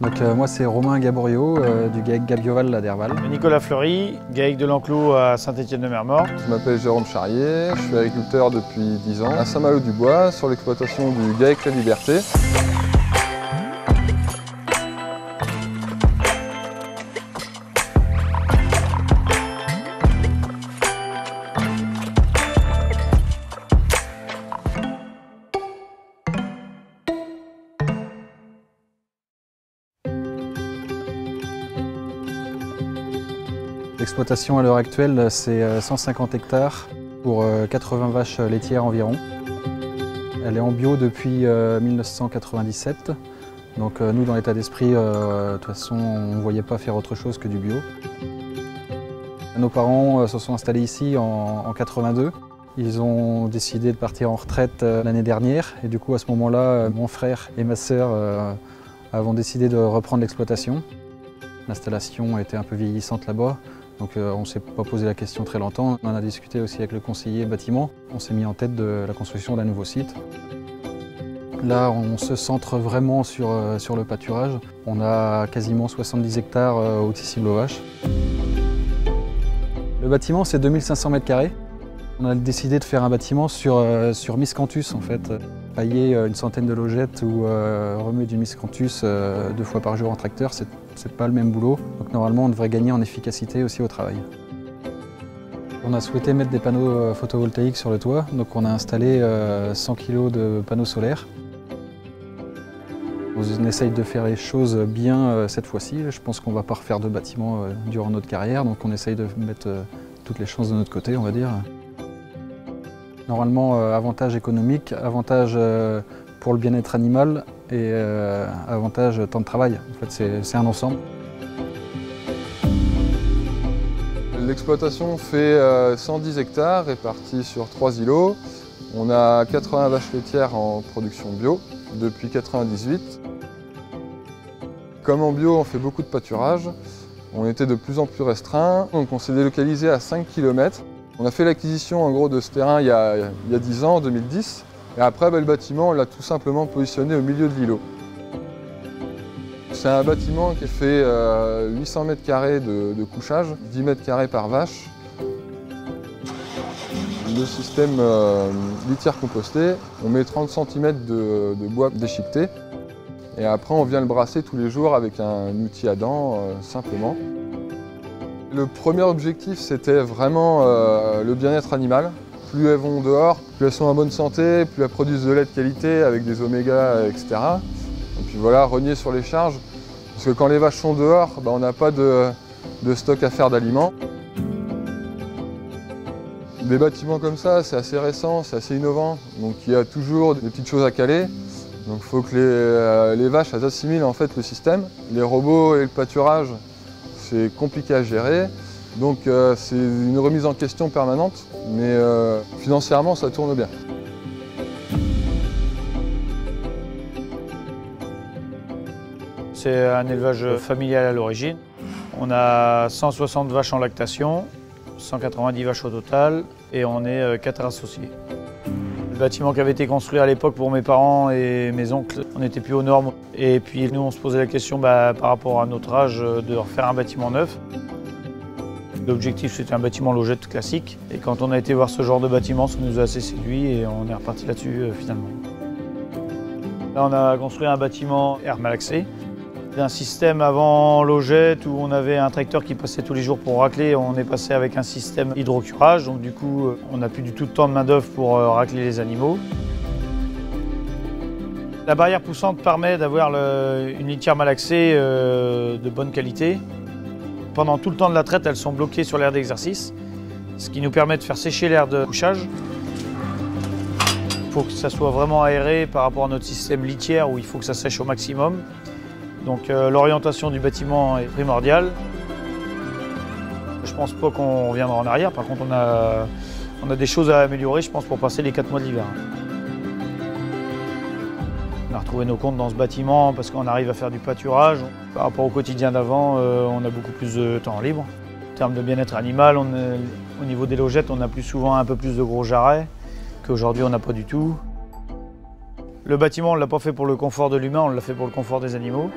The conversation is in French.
Donc euh, moi c'est Romain Gaborio euh, du GAEC Gabioval à Derval. Nicolas Fleury, GAEC de l'Enclos à Saint-Étienne-de-Mer-Morte. Je m'appelle Jérôme Charrier, je suis agriculteur depuis 10 ans à Saint-Malo-du-Bois sur l'exploitation du GAEC La Liberté. L'exploitation à l'heure actuelle, c'est 150 euh, hectares pour 80 euh, vaches laitières environ. Elle est en bio depuis 1997. Euh, Donc nous, dans l'état d'esprit, de toute façon, on ne voyait pas faire autre chose que du bio. Nos parents se sont installés ici en 82. Ils ont décidé de partir en retraite l'année dernière et du coup à ce moment-là, mon frère et ma sœur avons décidé de reprendre l'exploitation. L'installation était un peu vieillissante là-bas, donc euh, on ne s'est pas posé la question très longtemps. On en a discuté aussi avec le conseiller bâtiment. On s'est mis en tête de la construction d'un nouveau site. Là, on se centre vraiment sur, euh, le pâturage. On a quasiment 70 hectares euh, au aux vaches. Le bâtiment, c'est 2500 mètres carrés. On a décidé de faire un bâtiment sur, sur miscanthus en fait. Pailler une centaine de logettes ou remuer du miscanthus deux fois par jour en tracteur, c'est pas le même boulot. Donc normalement, on devrait gagner en efficacité aussi au travail. On a souhaité mettre des panneaux euh, photovoltaïques sur le toit, donc on a installé 100 euh, kg de panneaux solaires. On essaye de faire les choses bien euh, cette fois-ci. Je pense qu'on ne va pas refaire de bâtiment durant notre carrière, donc on essaye de mettre toutes les chances de notre côté, on va dire. Normalement, avantage économique, avantage pour le bien-être animal et euh, avantage temps de travail. En fait, c'est un ensemble. L'exploitation fait 110 euh, hectares répartis sur 3 îlots. On a 80 vaches laitières en production bio depuis 1998. Comme en bio, on fait beaucoup de pâturage. On était de plus en plus restreint, donc on s'est délocalisé à 5 km. On a fait l'acquisition en gros de ce terrain il y a, il y a 10 ans, en 2010. Et après, bah, le bâtiment, on l'a tout simplement positionné au milieu de l'îlot. C'est un bâtiment qui fait 800 mètres carrés de, couchage, 10 mètres carrés par vache. Le système euh, litière compostée, on met 30 cm de, bois déchiqueté et après on vient le brasser tous les jours avec un outil à dents euh, simplement. Le premier objectif c'était vraiment euh, le bien-être animal, plus elles vont dehors, plus elles sont en bonne santé, plus elles produisent de lait de qualité avec des oméga, etc. Et puis voilà, renier sur les charges. Parce que quand les vaches sont dehors, bah, on n'a pas de, stock à faire d'aliments. Des bâtiments comme ça, c'est assez récent, c'est assez innovant, donc il y a toujours des petites choses à caler. Donc il faut que les, euh, vaches assimilent en fait le système. Les robots et le pâturage, c'est compliqué à gérer. Donc euh, c'est une remise en question permanente, mais euh, financièrement ça tourne bien. C'est un élevage familial à l'origine. On a 160 vaches en lactation, 190 vaches au total, et on est 4 euh, associés. Le bâtiment qui avait été construit à l'époque pour mes parents et mes oncles, on n'était plus aux normes. Et puis nous, on se posait la question bah, par rapport à notre âge de refaire un bâtiment neuf. L'objectif c'était un bâtiment logette classique et quand on a été voir ce genre de bâtiment, ça nous a assez séduit et on est reparti là-dessus euh, finalement. Là on a construit un bâtiment air malaxé, un système avant logette où on avait un tracteur qui passait tous les jours pour racler, on est passé avec un système hydrocurage, donc du coup euh, on n'a plus du tout de temps de main d'œuvre pour euh, racler les animaux. La barrière poussante permet d'avoir une litière malaxée de bonne qualité pendant tout le temps de la traite, elles sont bloquées sur l'air d'exercice, ce qui nous permet de faire sécher l'air de couchage. Il faut que ça soit vraiment aéré par rapport à notre système litière où il faut que ça sèche au maximum. Donc euh, l'orientation du bâtiment est primordiale. Je pense pas qu'on reviendra en arrière, par contre on a, on a des choses à améliorer je pense pour passer les 4 mois de l'hiver. A retrouvé nos comptes dans ce bâtiment parce qu'on arrive à faire du pâturage. Par rapport au quotidien d'avant, euh, on a beaucoup plus de temps libre. En termes de bien-être animal, au niveau des logettes, on a plus souvent un peu plus de gros jarrets qu'aujourd'hui on n'a pas du tout. Le bâtiment, on ne l'a pas fait pour le confort de l'humain, on l'a fait pour le confort des animaux.